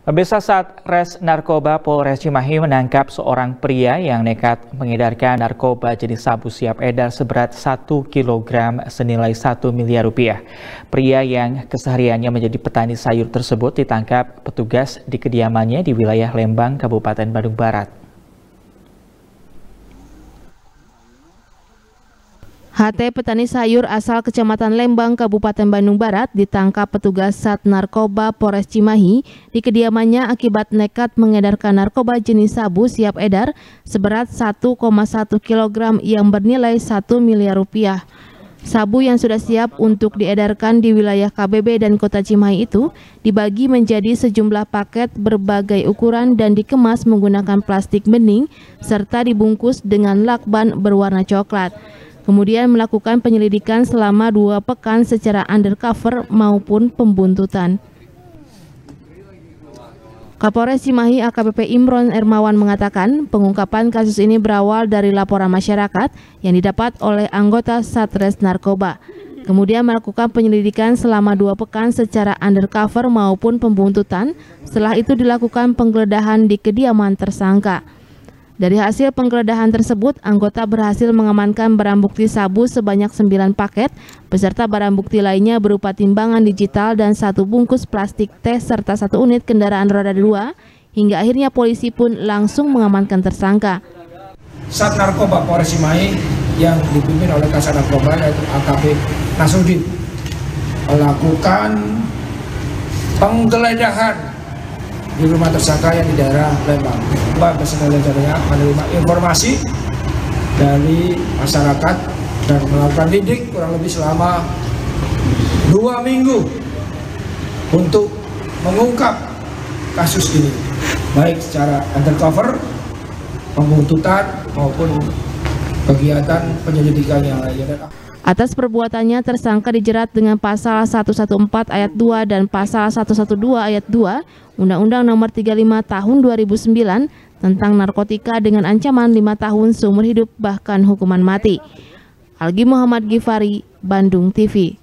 Pemirsa saat res narkoba Polres Cimahi menangkap seorang pria yang nekat mengedarkan narkoba jenis sabu siap edar seberat 1 kg senilai 1 miliar rupiah. Pria yang kesehariannya menjadi petani sayur tersebut ditangkap petugas di kediamannya di wilayah Lembang, Kabupaten Bandung Barat. HT petani sayur asal Kecamatan Lembang, Kabupaten Bandung Barat ditangkap petugas Sat Narkoba Polres Cimahi di kediamannya akibat nekat mengedarkan narkoba jenis sabu siap edar seberat 1,1 kg yang bernilai 1 miliar rupiah. Sabu yang sudah siap untuk diedarkan di wilayah KBB dan Kota Cimahi itu dibagi menjadi sejumlah paket berbagai ukuran dan dikemas menggunakan plastik bening serta dibungkus dengan lakban berwarna coklat kemudian melakukan penyelidikan selama dua pekan secara undercover maupun pembuntutan. Kapolres Cimahi AKBP Imron Ermawan mengatakan pengungkapan kasus ini berawal dari laporan masyarakat yang didapat oleh anggota Satres Narkoba. Kemudian melakukan penyelidikan selama dua pekan secara undercover maupun pembuntutan. Setelah itu dilakukan penggeledahan di kediaman tersangka. Dari hasil penggeledahan tersebut, anggota berhasil mengamankan barang bukti sabu sebanyak 9 paket, beserta barang bukti lainnya berupa timbangan digital dan satu bungkus plastik teh serta satu unit kendaraan roda dua, hingga akhirnya polisi pun langsung mengamankan tersangka. Sat Narkoba Polres Cimahi yang dipimpin oleh Kasat Narkoba yaitu AKP Nasudin melakukan penggeledahan di rumah tersangka yang di daerah Lembang. Mbak personel menerima informasi dari masyarakat dan melakukan lidik kurang lebih selama dua minggu untuk mengungkap kasus ini baik secara undercover, pembuntutan maupun kegiatan penyelidikan yang lainnya. Atas perbuatannya tersangka dijerat dengan pasal 114 ayat 2 dan pasal 112 ayat 2 Undang-Undang Nomor 35 Tahun 2009 tentang narkotika dengan ancaman 5 tahun seumur hidup bahkan hukuman mati. Algi Muhammad Gifari, Bandung TV.